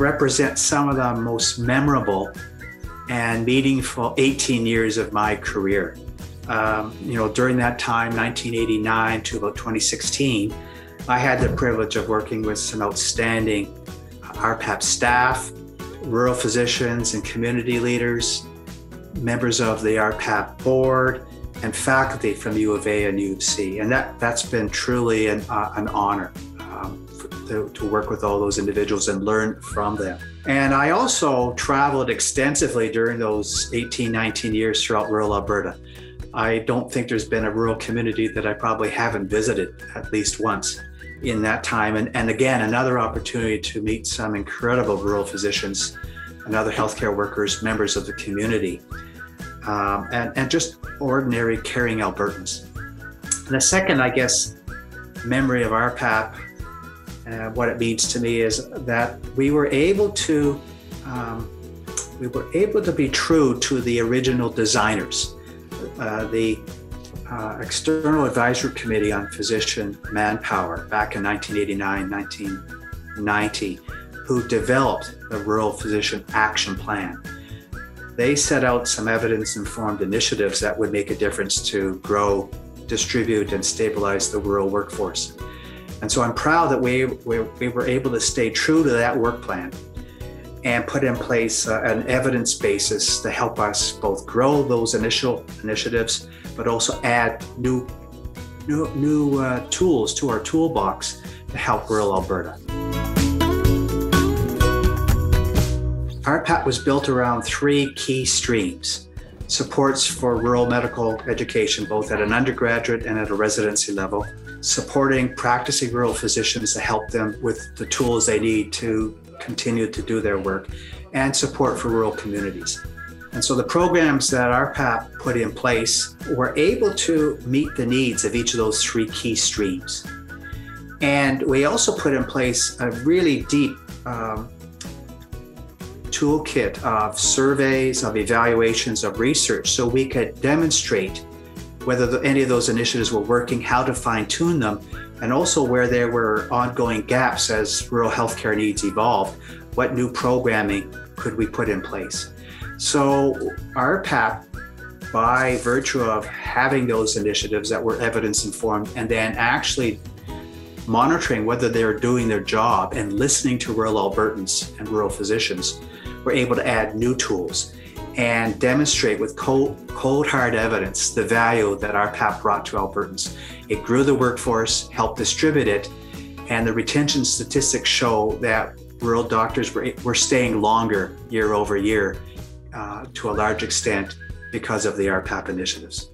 represent some of the most memorable and meaningful 18 years of my career. Um, you know, during that time, 1989 to about 2016, I had the privilege of working with some outstanding RPAP staff, rural physicians, and community leaders, members of the RPAP board, and faculty from U of A and U of C. And that, that's been truly an, uh, an honor um, to, to work with all those individuals and learn from them. And I also traveled extensively during those 18, 19 years throughout rural Alberta. I don't think there's been a rural community that I probably haven't visited at least once in that time. And, and again, another opportunity to meet some incredible rural physicians and other healthcare workers, members of the community, um, and, and just ordinary caring Albertans. And the second, I guess, memory of RPAP, uh, what it means to me is that we were able to um, we were able to be true to the original designers. Uh, the uh, External Advisory Committee on Physician Manpower back in 1989, 1990, who developed the Rural Physician Action Plan. They set out some evidence informed initiatives that would make a difference to grow, distribute, and stabilize the rural workforce. And so I'm proud that we, we, we were able to stay true to that work plan and put in place uh, an evidence basis to help us both grow those initial initiatives, but also add new, new, new uh, tools to our toolbox to help rural Alberta. RPAP was built around three key streams supports for rural medical education, both at an undergraduate and at a residency level, supporting practicing rural physicians to help them with the tools they need to continue to do their work, and support for rural communities. And so the programs that RPAP put in place were able to meet the needs of each of those three key streams. And we also put in place a really deep um, toolkit of surveys, of evaluations, of research, so we could demonstrate whether the, any of those initiatives were working, how to fine tune them, and also where there were ongoing gaps as rural healthcare needs evolved, what new programming could we put in place? So, our RPAP, by virtue of having those initiatives that were evidence informed and then actually monitoring whether they're doing their job and listening to rural Albertans and rural physicians, we're able to add new tools and demonstrate with cold, cold hard evidence the value that RPAP brought to Albertans. It grew the workforce, helped distribute it, and the retention statistics show that rural doctors were, were staying longer year over year uh, to a large extent because of the RPAP initiatives.